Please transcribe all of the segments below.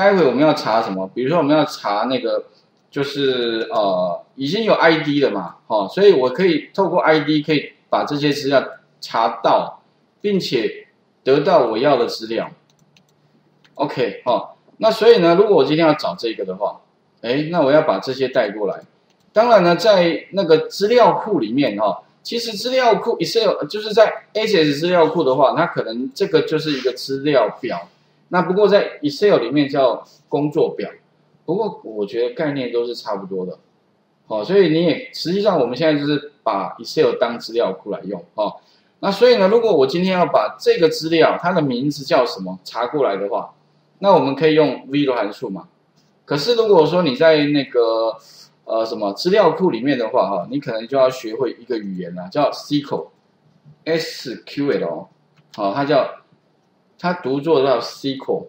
待会我们要查什么？比如说我们要查那个，就是呃已经有 ID 了嘛，哦，所以我可以透过 ID 可以把这些资料查到，并且得到我要的资料。OK，好，那所以呢，如果我今天要找这个的话，哎，那我要把这些带过来。当然呢，在那个资料库里面哈，其实资料库 Excel 就是在 a s s 资料库的话，它可能这个就是一个资料表。那不过在 Excel 里面叫工作表。不过我觉得概念都是差不多的。好，所以你也实际上我们现在就是把 Excel 当资料库来用。哦，那所以呢，如果我今天要把这个资料它的名字叫什么查过来的话，那我们可以用 V 的函数嘛？可是如果说你在那个呃什么资料库里面的话，哈，你可能就要学会一个语言啦，叫 SQL，SQL，好，它叫它读作叫 SQL，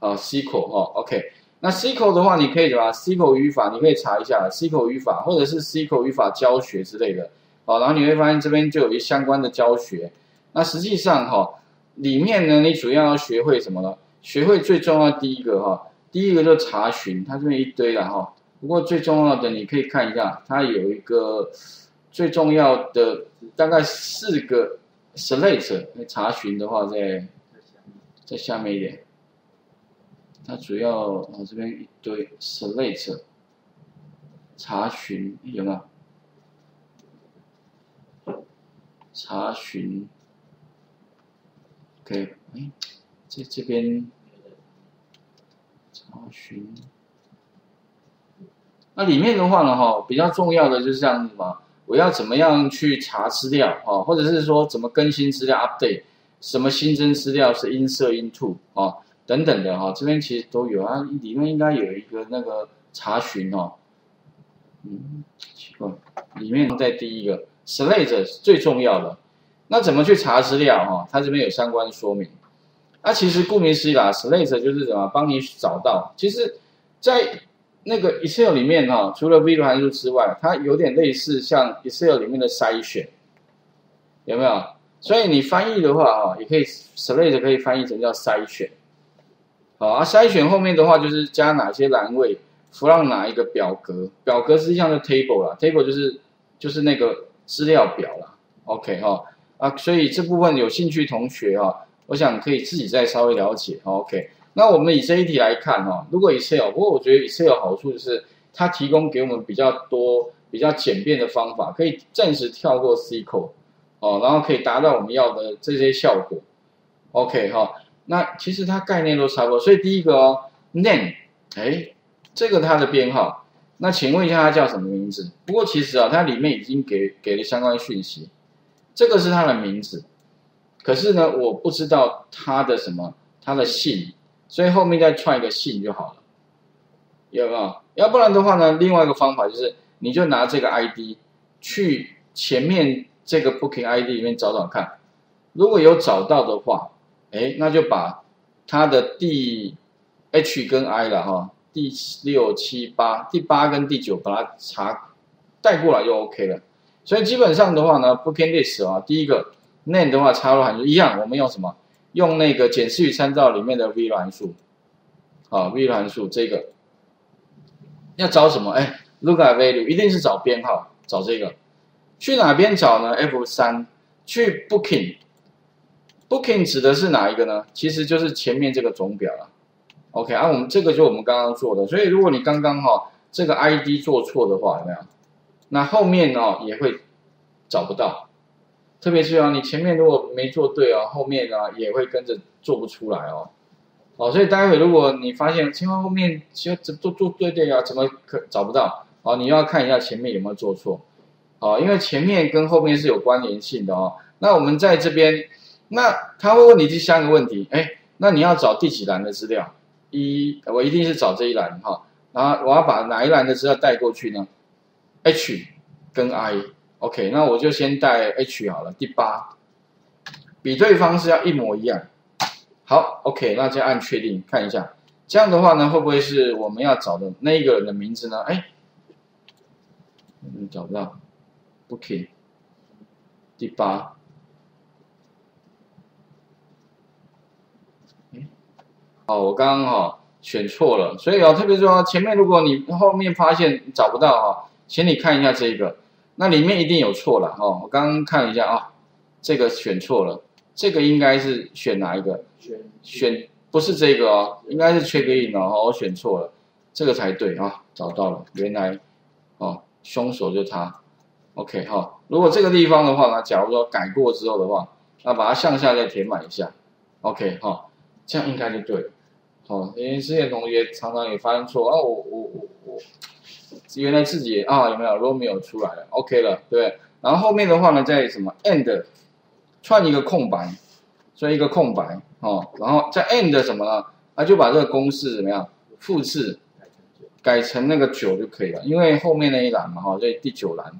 啊，SQL 哈，OK，那 SQL 的话，你可以什么？SQL 语法你可以查一下 SQL 语法，或者是 SQL 语法教学之类的，好，然后你会发现这边就有一相关的教学。那实际上哈，里面呢，你主要要学会什么呢？学会最重要第一个哈，第一个就查询，它这边一堆了哈。不过最重要的你可以看一下，它有一个最重要的大概四个 select 查询的话，在在下面一点。它主要我这边一堆 select 查询有没有？查询，OK，哎。在这边查询，那里面的话呢，哈，比较重要的就是像什么，我要怎么样去查资料，啊，或者是说怎么更新资料 update，什么新增资料是 insert into，啊，等等的哈，这边其实都有啊，里面应该有一个那个查询哦，嗯，奇怪，里面在第一个 select 最重要的，那怎么去查资料哈？它这边有相关说明。那其实顾名思义啦，select 就是什么，帮你找到。其实，在那个 Excel 里面哈，除了 VLOOK 函数之外，它有点类似像 Excel 里面的筛选，有没有？所以你翻译的话哈，也可以 select 可以翻译成叫筛选。好啊，筛选后面的话就是加哪些栏位，符让哪一个表格，表格实际上是 table 啦，table 就是就是那个资料表啦。OK 哈啊，所以这部分有兴趣同学哈。我想可以自己再稍微了解，OK。那我们以这一题来看哈，如果 Excel，不过我觉得 Excel 好处就是它提供给我们比较多、比较简便的方法，可以暂时跳过 SQL，哦，然后可以达到我们要的这些效果，OK 哈。那其实它概念都差不多，所以第一个哦，Name，哎，这个它的编号，那请问一下它叫什么名字？不过其实啊，它里面已经给给了相关讯息，这个是它的名字。可是呢，我不知道它的什么，它的姓，所以后面再串一个姓就好了，有没有？要不然的话呢，另外一个方法就是，你就拿这个 ID 去前面这个 Booking ID 里面找找看，如果有找到的话，哎，那就把它的第 H 跟 I 了哈，第六七八，第八跟第九把它查带过来就 OK 了。所以基本上的话呢，Booking List 啊，第一个。name 的话，插入函数一样，我们用什么？用那个检视与参照里面的 v 函数，啊，v 函数这个要找什么？哎，lookup value 一定是找编号，找这个。去哪边找呢？F 三去 booking，booking 指的是哪一个呢？其实就是前面这个总表了。OK，啊，我们这个就我们刚刚做的，所以如果你刚刚哈这个 ID 做错的话，有没有？那后面哦也会找不到。特别是啊，你前面如果没做对啊，后面啊也会跟着做不出来哦。哦，所以待会如果你发现前后后面其实怎做做对对啊，怎么可找不到？哦，你要看一下前面有没有做错。哦，因为前面跟后面是有关联性的哦。那我们在这边，那他会问你第三个问题，哎，那你要找第几栏的资料？一，我一定是找这一栏哈。然后我要把哪一栏的资料带过去呢？H 跟 I。OK，那我就先带 H 好了。第八，比对方式要一模一样。好，OK，那就按确定看一下。这样的话呢，会不会是我们要找的那一个人的名字呢？哎，嗯，找不到。OK，第八。哎，好，我刚刚哈选错了，所以哦，特别说前面如果你后面发现找不到哈，请你看一下这个，那里面一定有错了哦。我刚刚看一下啊，这个选错了，这个应该是选哪一个？选选不是这个哦，应该是 check in 哦，我选错了，这个才对啊，找到了，原来哦，凶手就他。OK 哈，如果这个地方的话呢，假如说改过之后的话，那把它向下再填满一下，OK 哈，这样应该就对了。哦，因为之前同学常常也发生错啊，我我我我，原来自己啊有没有 Romeo 出来了，OK 了，对。然后后面的话呢，在什么 end 串一个空白，所以一个空白哦，然后在 end 什么呢？啊就把这个公式怎么样复制改成那个九就可以了，因为后面那一栏嘛哈，所以第九栏。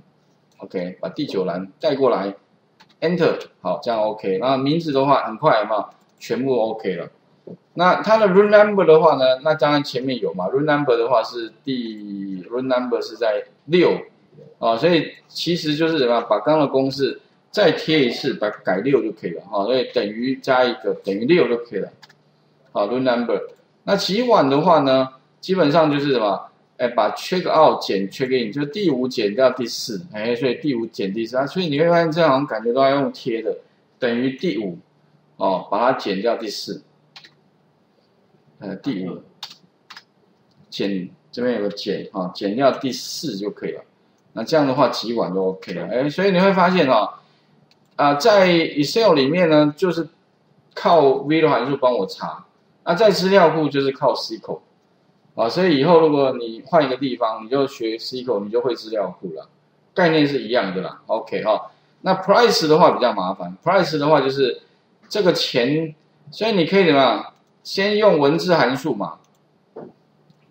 OK，把第九栏带过来，Enter，好，这样 OK。然后名字的话，很快嘛，全部 OK 了。那它的 Run Number 的话呢，那当然前面有嘛，Run Number 的话是第 Run Number 是在六，啊，所以其实就是什么，把刚刚的公式再贴一次，把改六就可以了，哈，所以等于加一个等于六就可以了。好，Run Number。那起晚的话呢，基本上就是什么？哎，把 check out 减 check in，就第五减掉第四，哎，所以第五减第四啊，所以你会发现这样感觉都要用贴的，等于第五，哦，把它减掉第四，呃，第五减这边有个减啊，减掉第四就可以了。那这样的话几晚就 OK 了，哎，所以你会发现哦，啊，在 Excel 里面呢，就是靠 v l o 函数帮我查，那在资料库就是靠 SQL。啊，所以以后如果你换一个地方，你就学 SQL，你就会资料库了，概念是一样的啦。OK 哈，那 price 的话比较麻烦，price 的话就是这个钱，所以你可以怎么样？先用文字函数嘛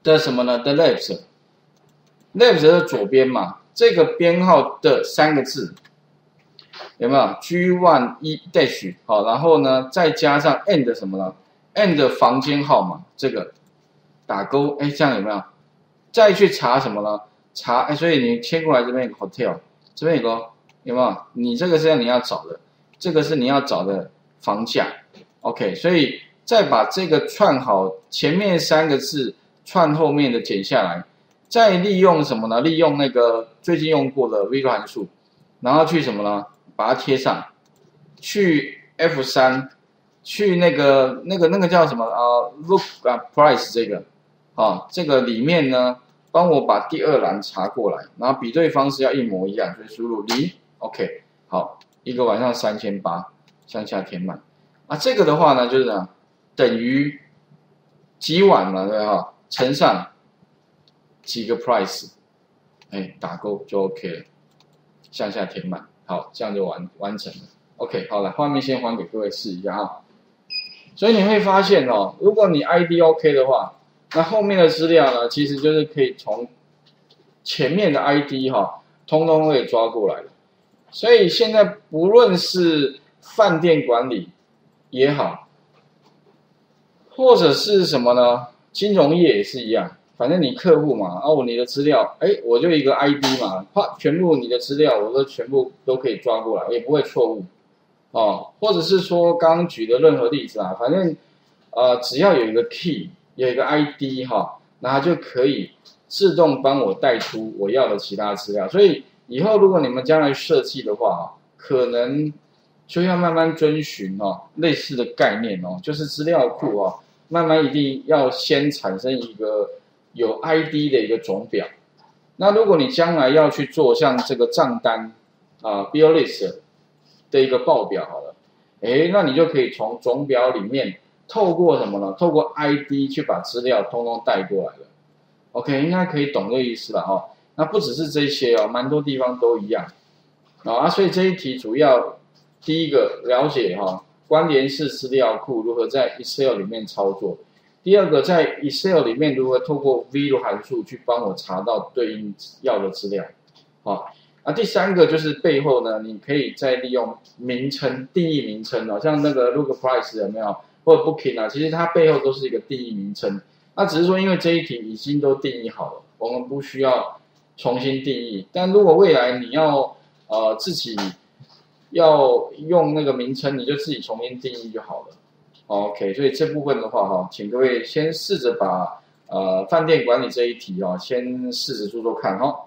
的什么呢？the left，left 的左边嘛，这个编号的三个字有没有？G one 一 dash 好，然后呢再加上 end 什么呢？end 房间号码这个。打勾，哎，这样有没有？再去查什么呢？查，哎，所以你切过来这边有个 hotel，这边有个有没有？你这个是你要找的，这个是你要找的房价，OK，所以再把这个串好，前面三个字串后面的剪下来，再利用什么呢？利用那个最近用过的 v l o 函数，然后去什么呢？把它贴上，去 F 三，去那个那个那个叫什么啊？Look 啊，Price 这个。啊，这个里面呢，帮我把第二栏查过来，然后比对方式要一模一样，所以输入零，OK，好，一个晚上三千八，向下填满。啊，这个的话呢，就是呢，等于几晚嘛，对哈，乘上几个 price，哎，打勾就 OK 了，向下填满，好，这样就完完成了。OK，好了，画面先还给各位试一下啊。所以你会发现哦，如果你 ID OK 的话。那后面的资料呢，其实就是可以从前面的 ID 哈，通通可以抓过来的。所以现在不论是饭店管理也好，或者是什么呢，金融业也是一样，反正你客户嘛，哦，你的资料，哎，我就一个 ID 嘛，啪，全部你的资料我都全部都可以抓过来，也不会错误哦。或者是说刚举的任何例子啊，反正呃，只要有一个 key。有一个 ID 哈，那它就可以自动帮我带出我要的其他资料。所以以后如果你们将来设计的话，可能就要慢慢遵循哦类似的概念哦，就是资料库哦，慢慢一定要先产生一个有 ID 的一个总表。那如果你将来要去做像这个账单啊 bill list 的一个报表好了，哎，那你就可以从总表里面。透过什么呢？透过 ID 去把资料通通带过来了。OK，应该可以懂这意思了哈。那不只是这些哦，蛮多地方都一样。啊，所以这一题主要第一个了解哈，关联式资料库如何在 Excel 里面操作。第二个，在 Excel 里面如何透过 VLOOK 函数去帮我查到对应要的资料。好，啊，第三个就是背后呢，你可以再利用名称定义名称哦，像那个 Look Price 有没有？或者 Booking 啊，其实它背后都是一个定义名称。那只是说，因为这一题已经都定义好了，我们不需要重新定义。但如果未来你要呃自己要用那个名称，你就自己重新定义就好了。OK，所以这部分的话哈，请各位先试着把呃饭店管理这一题啊，先试着做做看哈。